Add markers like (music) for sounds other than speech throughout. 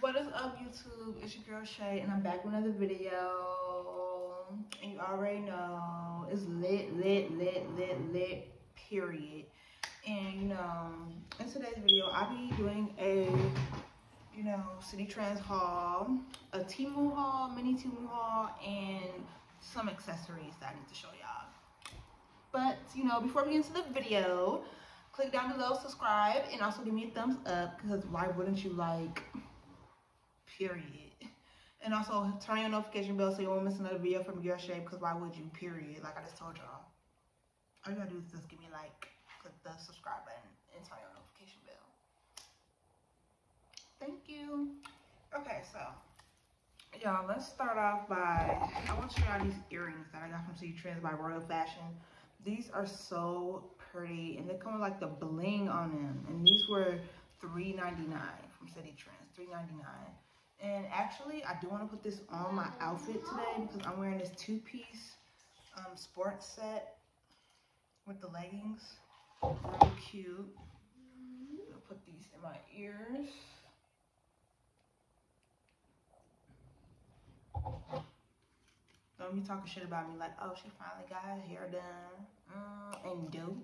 What is up YouTube? It's your girl Shea and I'm back with another video. And you already know it's lit, lit, lit, lit, lit, period. And you know, in today's video, I'll be doing a, you know, Citi Trends haul, a Temu haul, mini Temu haul, and some accessories that I need to show y'all. But, you know, before we get into the video, click down below, subscribe, and also give me a thumbs up because why wouldn't you like period. And also turn your notification bell so you won't miss another video from your shape because why would you, period. Like I just told y'all. All you gotta do is just give me like, click the subscribe button and turn your notification bell. Thank you. Okay, so y'all, let's start off by, I want to show y'all these earrings that I got from Citi Trends by Royal Fashion. These are so pretty and they come with like the bling on them. And these were $3.99 from Citi Trends, $3.99. And actually, I do want to put this on my outfit today because I'm wearing this two-piece um, sports set with the leggings. Really cute. I'll put these in my ears. Don't be talking shit about me like, oh, she finally got her hair done. Mm, and do.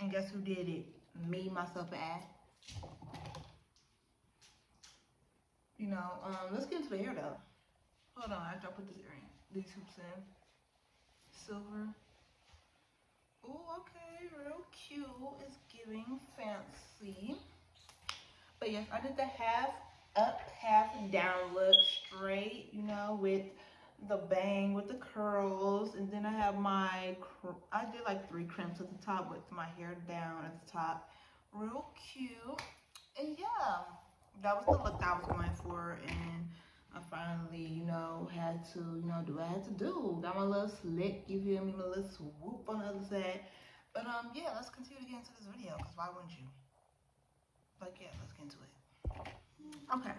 And guess who did it? Me, myself, and I. You know, um, let's get into the hair though. Hold on, after I put this earring, these hoops in. Silver. Oh, okay, real cute. It's giving fancy. But yes, I did the half up, half down look straight, you know, with the bang, with the curls. And then I have my, I did like three crimps at the top with my hair down at the top. Real cute. And yeah that was the look I was going for and I finally, you know, had to, you know, do what I had to do. Got my little slick, you feel me, my little swoop on the other side. But um, yeah, let's continue to get into this video, because why wouldn't you? Like, yeah, let's get into it. Okay,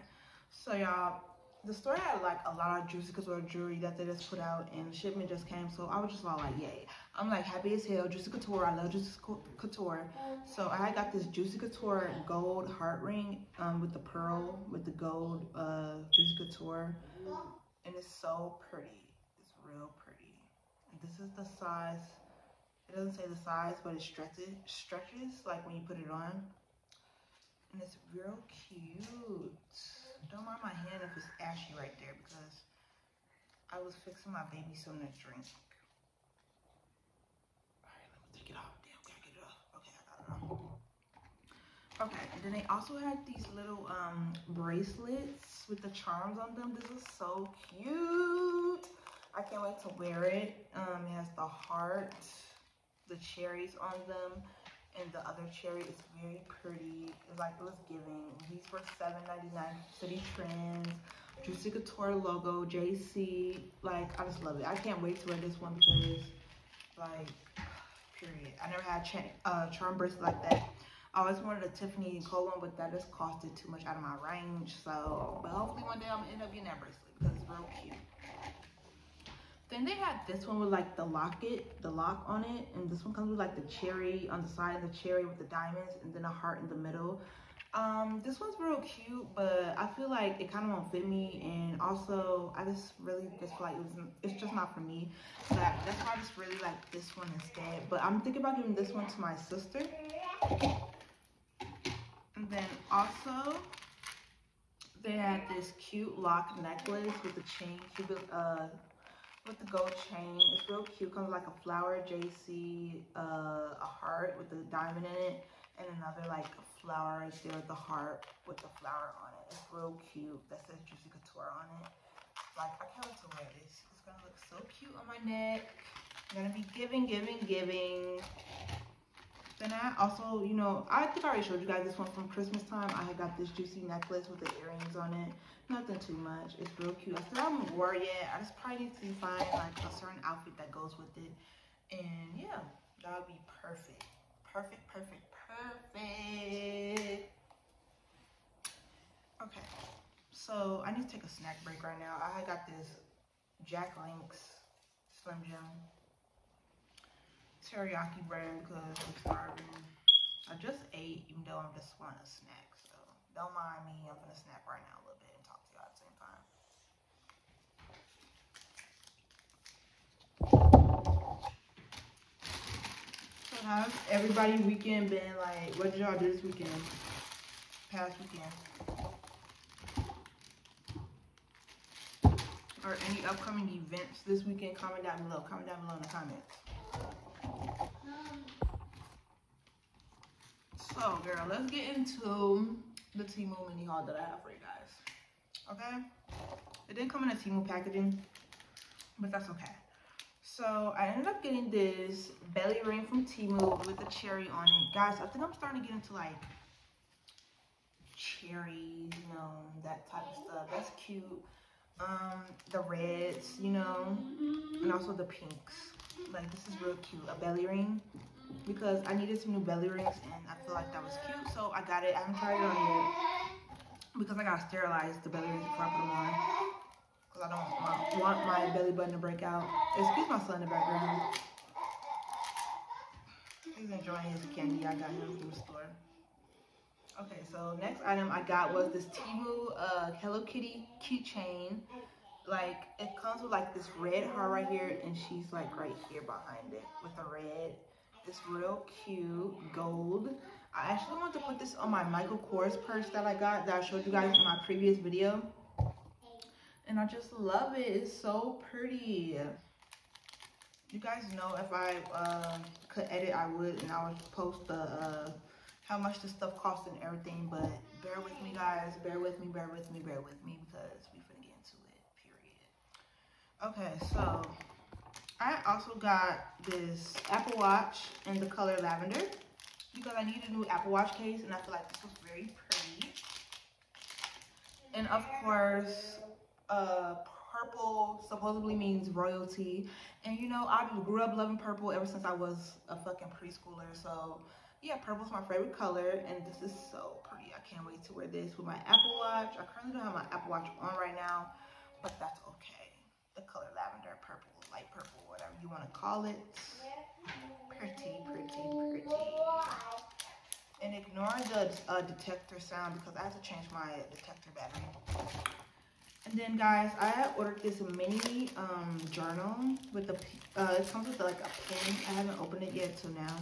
so y'all, the store had like a lot of Juicy Couture jewelry that they just put out and shipment just came. So I was just all like, yay. I'm like happy as hell. Juicy Couture. I love Juicy Couture. So I got this Juicy Couture gold heart ring um, with the pearl, with the gold uh, Juicy Couture. And it's so pretty. It's real pretty. This is the size. It doesn't say the size, but it stretches, stretches like when you put it on. And it's real cute. Don't mind my hand if it's ashy right there because I was fixing my baby to drink. All right, let me take it off. Damn, gotta get it off. Okay. Okay, then they also had these little um, bracelets with the charms on them. This is so cute. I can't wait to wear it. Um, it has the heart, the cherries on them and the other cherry is very pretty. It's like it was giving. These were $7.99 Citi Trends. Juicy Couture logo, JC. Like, I just love it. I can't wait to wear this one because, like, period. I never had a uh, charm bracelet like that. I always wanted a Tiffany and Co one, but that just costed too much out of my range. So, but hopefully one day I'm gonna end up getting that bracelet because it's real cute. Then they had this one with like the locket, the lock on it. And this one comes with like the cherry on the side of the cherry with the diamonds and then a heart in the middle. Um, this one's real cute, but I feel like it kind of won't fit me. And also, I just really just feel like it was, it's just not for me. So that's why I just really like this one instead. But I'm thinking about giving this one to my sister. And then also, they had this cute lock necklace with the chain, uh, with the gold chain. It's real cute. Comes like a flower JC, uh, a heart with a diamond in it, and another like flower right there, the heart with the flower on it. It's real cute. That says Juicy Couture on it. Like, I can't wait to wear this. It's gonna look so cute on my neck. I'm gonna be giving, giving, giving. Then I also, you know, I think I already showed you guys this one from Christmas time. I got this juicy necklace with the earrings on it. Nothing too much. It's real cute. I still haven't wore it yet. I just probably need to find like a certain outfit that goes with it. And yeah, that would be perfect. Perfect, perfect, perfect. Okay, so I need to take a snack break right now. I got this Jack Link's Slim Jim teriyaki brand because I'm starving. I just ate even though I'm just want a snack. So don't mind me. I'm gonna snack right now a little bit and talk to y'all at the same time. So how's everybody weekend been like? What did y'all do this weekend? Past weekend? Or any upcoming events this weekend? Comment down below. Comment down below in the comments. So, girl, let's get into the Temu mini haul that I have for you guys. Okay? It didn't come in a Temu packaging, but that's okay. So, I ended up getting this belly ring from Temu with a cherry on it. Guys, I think I'm starting to get into like cherries, you know, that type of stuff. That's cute. Um, the reds, you know, and also the pinks. Like, this is real cute. A belly ring because I needed some new belly rings and I feel like that was cute. So I got it. I haven't tried it on yet because I gotta sterilize the belly rings before I put them on. Because I don't want, my belly button to break out. Excuse my son in the background. He's enjoying his candy I got him from the store. Okay, so next item I got was this Temu uh, Hello Kitty keychain. Like, it comes with like this red heart right here and she's like right here behind it with the red this real cute gold. I actually want to put this on my Michael Kors purse that I got that I showed you guys in my previous video. And I just love it. It's so pretty. You guys know if I uh, could edit, I would. And I would post the uh, how much the stuff costs and everything. But bear with me, guys. Bear with me, bear with me, bear with me. Because we finna get into it, period. Okay, so I also got this Apple Watch in the color lavender because I need a new Apple Watch case and I feel like this was very pretty. And of course, uh, purple supposedly means royalty. And you know, I grew up loving purple ever since I was a fucking preschooler. So yeah, purple's my favorite color and this is so pretty. I can't wait to wear this with my Apple Watch. I currently don't have my Apple Watch on right now, but that's okay. The color lavender, purple, light purple whatever you want to call it. Pretty, pretty, pretty. And ignore the uh, detector sound because I have to change my detector battery. And then guys, I ordered this mini um, journal with the, uh, it comes with like a pen. I haven't opened it yet till now.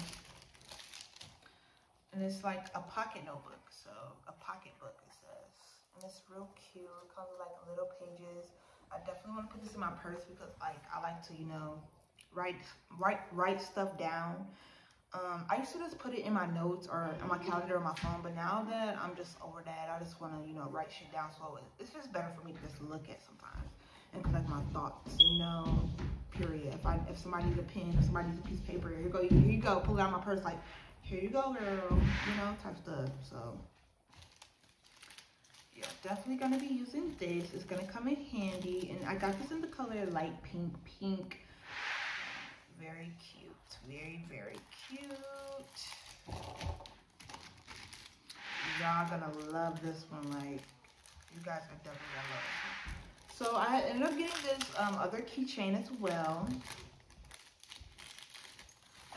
And it's like a pocket notebook. So a pocket book it says. And it's real cute. It comes with like little pages. I definitely want to put this in my purse because like I like to, you know, write write write stuff down. Um, I used to just put it in my notes or on my calendar or my phone, but now that I'm just over that, I just want to, you know, write shit down. So it's just better for me to just look at sometimes and collect my thoughts, you know, period. If I if somebody needs a pen, if somebody needs a piece of paper, here you go, here you go, pull it out my purse, like, here you go, girl, you know, type stuff. So yeah, definitely gonna be using this. It's gonna come in handy, and I got this in the color light pink, pink very cute. Very, very cute. Y'all gonna love this one. Like, you guys are definitely gonna love it. So I ended up getting this um, other keychain as well.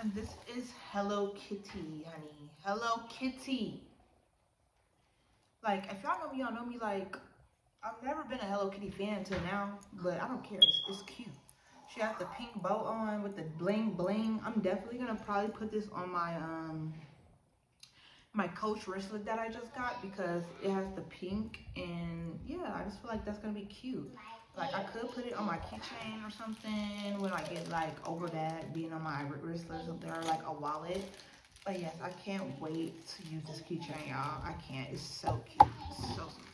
And this is Hello Kitty, honey. Hello Kitty. Like, if y'all know me, y'all know me like, I've never been a Hello Kitty fan until now, but I don't care. It's, it's cute. She has the pink bow on with the bling bling. I'm definitely gonna probably put this on my um my coach wristlet that I just got because it has the pink and yeah, I just feel like that's gonna be cute. Like I could put it on my keychain or something when I get like over that being on my wristlet or something or like a wallet. But yes, I can't wait to use this keychain, y'all. I can't. It's so cute. It's so, so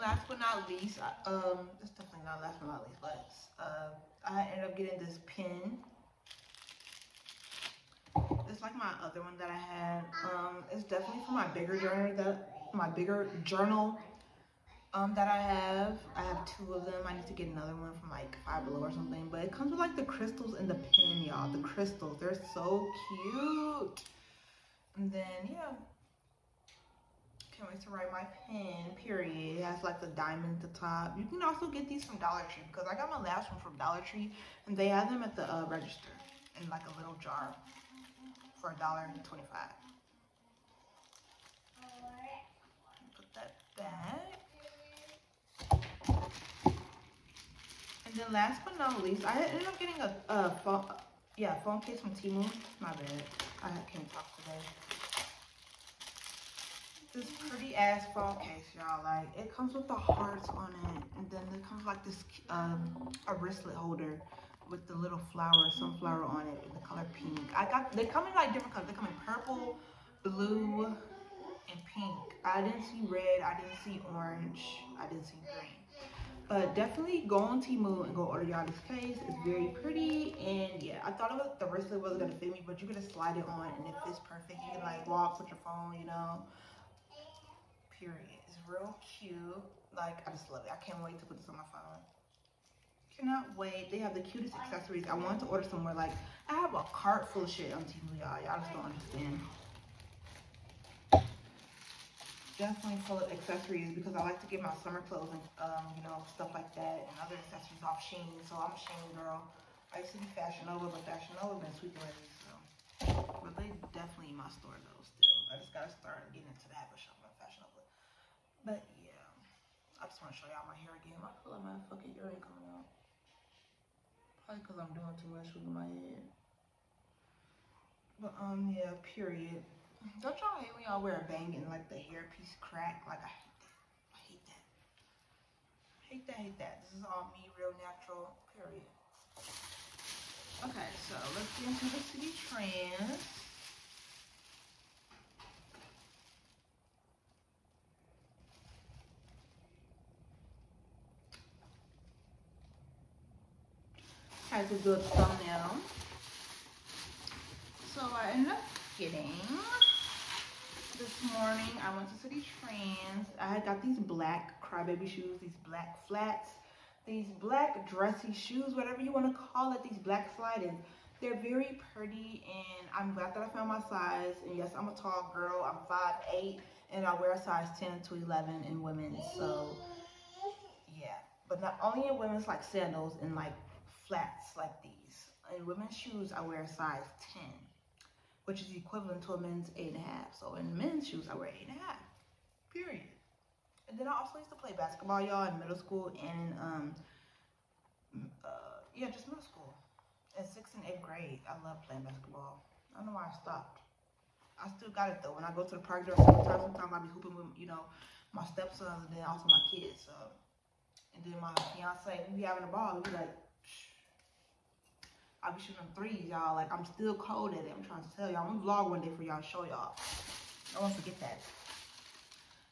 then last but not least, um, it's definitely not last but not least, but uh, I ended up getting this pin. It's like my other one that I had. Um, it's definitely for my bigger journal that my bigger journal um, that I have. I have two of them. I need to get another one from like Five Below or something. But it comes with like the crystals in the pin, y'all. The crystals, they're so cute. And then yeah, can't wait to write my pen, period. It has like the diamond at the top. You can also get these from Dollar Tree because I got my last one from Dollar Tree and they have them at the uh, register in like a little jar for a dollar and twenty-five. Put that back. And then last but not least, I ended up getting a, a phone, yeah, phone case from Temu. My bad. I can't talk today. This pretty ass phone case, y'all. Like, it comes with the hearts on it. And then it comes like this, um, a wristlet holder with the little flower, sunflower on it, in the color pink. I got, they come in like different colors. They come in purple, blue, and pink. I didn't see red, I didn't see orange, I didn't see green. But definitely go on Temu and go order y'all this case. It's very pretty. And yeah, I thought it was, the wristlet wasn't gonna fit me, but you're gonna slide it on and it fits perfect. You can like walk with your phone, you know. Period. It's real cute. Like, I just love it. I can't wait to put this on my phone. Cannot wait. They have the cutest accessories. I wanted to order somewhere like, I have a cart full of shit on Temu, y'all. Y'all just don't understand definitely full of accessories because I like to get my summer clothes and um, you know stuff like that and other accessories off Shein. So I'm a Shein girl. I used to be Fashion Nova, but Fashion Nova been sweet lately. So, but they definitely in my store though. Still, I just gotta start getting into Fashion Nova. But yeah, I just want to show y'all my hair again. I feel like my fucking earring coming out. Probably because I'm doing too much with my head. But um, yeah, period. Don't y'all hate when y'all wear a bang and like the hair piece crack? Like I hate that. I hate that. Hate that, hate that. This is all me, real natural, period. Okay, so let's get into the Citi Trends. Had to do a thumbnail. So I ended up getting this morning I went to Citi Trends. I got these black crybaby shoes, these black flats, these black dressy shoes, whatever you want to call it, these black sliding. They're very pretty and I'm glad that I found my size. And yes, I'm a tall girl. I'm 5'8", and I wear a size 10 to 11 in women. So yeah, but not only in women's like sandals and like flats like these. In women's shoes, I wear a size 10 which is equivalent to a men's eight and a half. So in men's shoes, I wear eight and a half, period. And then I also used to play basketball, y'all, in middle school and um, uh, yeah, just middle school. In sixth and eighth grade, I love playing basketball. I don't know why I stopped. I still got it though. When I go to the park during summertime, sometimes I be hooping with, you know, my stepsons and then also my kids. So, and then my fiance, we be having a ball. We be like, I be shooting threes, y'all. Like, I'm still cold at it. I'm trying to tell y'all. I'm gonna vlog one day for y'all show y'all. I won't forget that.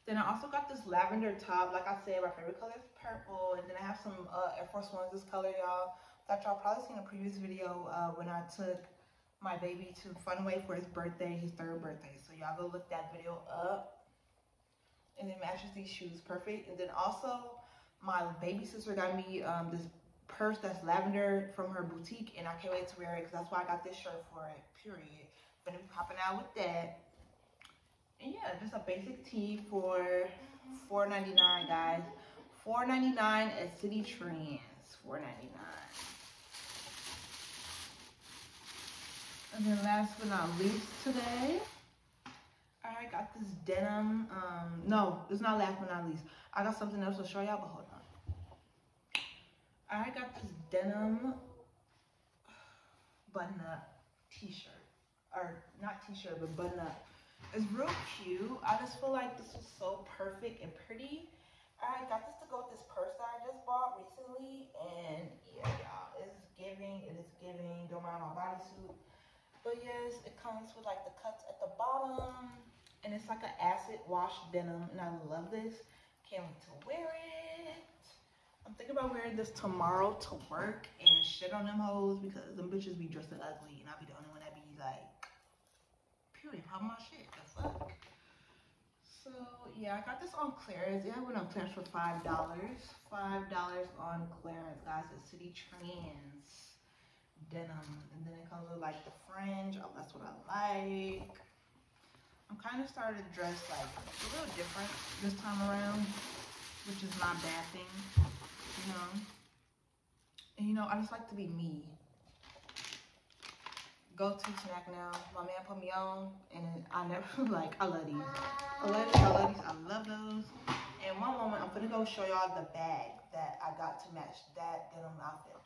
Then I also got this lavender top. Like I said, my favorite color is purple. And then I have some uh, Air Force Ones this color, y'all. That y'all probably seen a previous video uh, when I took my baby to Funway for his birthday, his third birthday. So y'all go look that video up. And it matches these shoes perfect. And then also, my baby sister got me um, this purse that's lavender from her boutique and I can't wait to wear it because that's why I got this shirt for it, period. Gonna be popping out with that. And yeah, just a basic tee for $4.99, guys. $4.99 at Citi Trends. $4.99. And then last but not least today, I got this denim. Um, no, it's not last but not least. I got something else to show y'all, but hold on. I got this denim button up t-shirt. Or not t-shirt, but button up. It's real cute. I just feel like this was so perfect and pretty. I got this to go with this purse that I just bought recently. And yeah, y'all, it's giving. It is giving. Don't mind my bodysuit. But yes, it comes with like the cuts at the bottom. And it's like an acid wash denim. And I love this. Can't wait to wear it. About wearing this tomorrow to work and shit on them hoes because them bitches be dressing ugly and I'll be the only one that be like, period, pop my shit, the fuck. So yeah, I got this on clearance. Yeah, I went on clearance for five dollars. Five dollars on clearance, guys. At Citi Trends denim, and then it comes with like the fringe. Oh, that's what I like. I'm kind of starting to dress like a little different this time around, which is not bad thing you know. And you know, I just like to be me. go-to snack now. My man put me on, and I never (laughs) like. I love these. I love these. I love these. I love those. And one moment, I'm gonna go show y'all the bag that I got to match that denim outfit.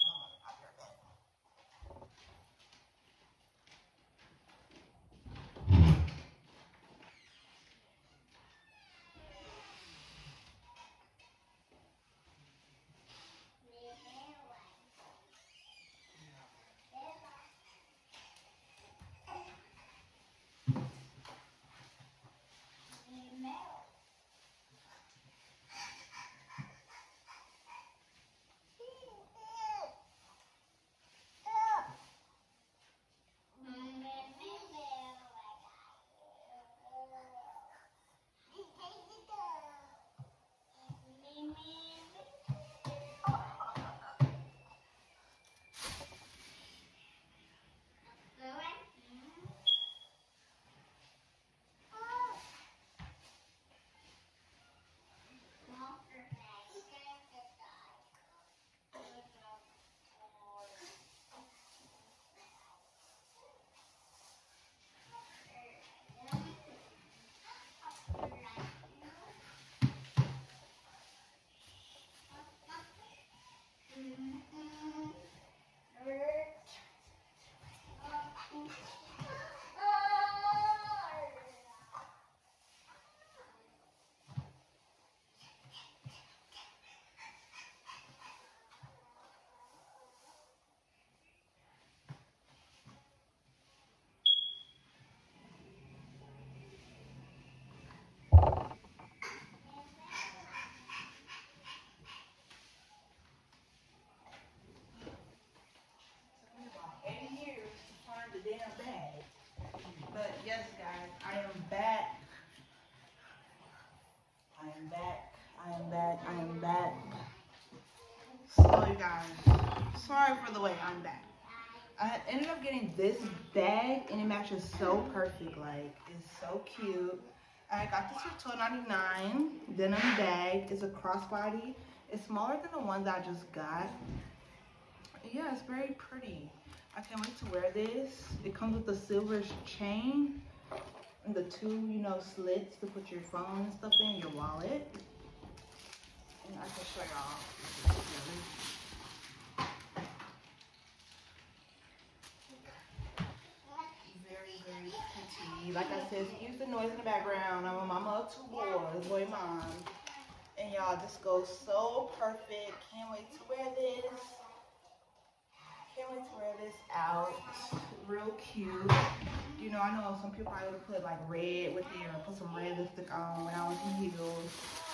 Sorry for the way I'm back. I ended up getting this bag and it matches so perfect. Like, it's so cute. I got this for $12.99. Denim bag. It's a crossbody. It's smaller than the one that I just got. Yeah, it's very pretty. I can't wait to wear this. It comes with a silver chain and the two, you know, slits to put your phone and stuff in, your wallet. And I can show y'all. Like I said, excuse the noise in the background. I'm a mama of two boys, boy mom. And y'all, this goes so perfect. Can't wait to wear this. Can't wait to wear this out. Real cute. You know, I know some people probably would put like red with it or put some red lipstick on when I was in heels.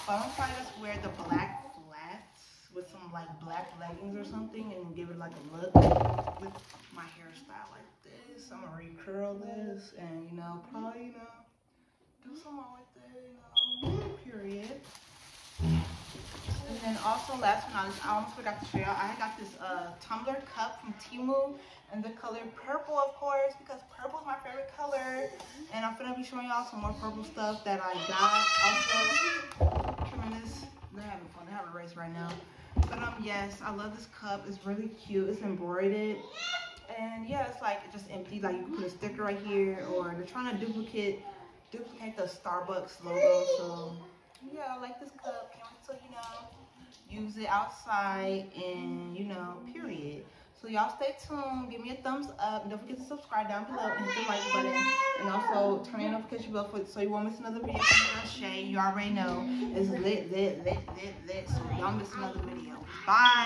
But I'm probably just wear the black flats with some like black leggings or something and give it like a look with my hairstyle like this. I'm gonna recurl this and, you know, probably, you know, do some more with it, you know, period. And then also, last but not least, I almost forgot to show y'all, I got this uh, tumbler cup from Temu and the color purple, of course, because purple is my favorite color. And I'm gonna be showing y'all some more purple stuff that I got. Also, tremendous. They're having fun. They're having a race right now. But um, yes, I love this cup. It's really cute. It's embroidered. And yeah, it's like just empty. Like you can put a sticker right here, or they're trying to duplicate duplicate the Starbucks logo. So yeah, I like this cup. Can't wait till you know use it outside and you know period. So y'all stay tuned. Give me a thumbs up. Don't forget to subscribe down below and hit the like button. And also turn your notification bell for, so you won't miss another video from Shea. You already know it's lit, lit, lit, lit, lit. So y'all miss another video. Bye.